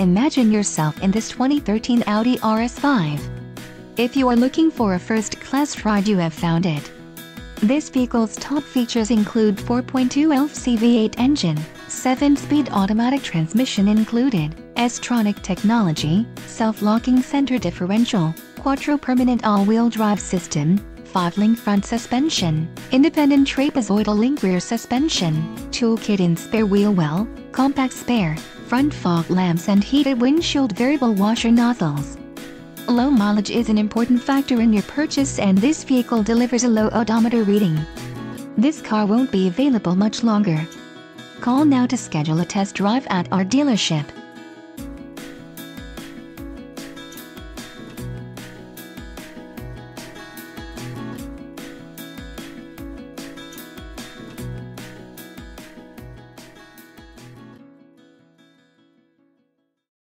imagine yourself in this 2013 Audi RS5. If you are looking for a first-class ride you have found it. This vehicle's top features include 4.2 LFC V8 engine, 7-speed automatic transmission included, S-tronic technology, self-locking center differential, quattro permanent all-wheel drive system, 5-link front suspension, independent trapezoidal link rear suspension, toolkit in spare wheel well, compact spare, front fog lamps and heated windshield variable washer nozzles. Low mileage is an important factor in your purchase and this vehicle delivers a low odometer reading. This car won't be available much longer. Call now to schedule a test drive at our dealership.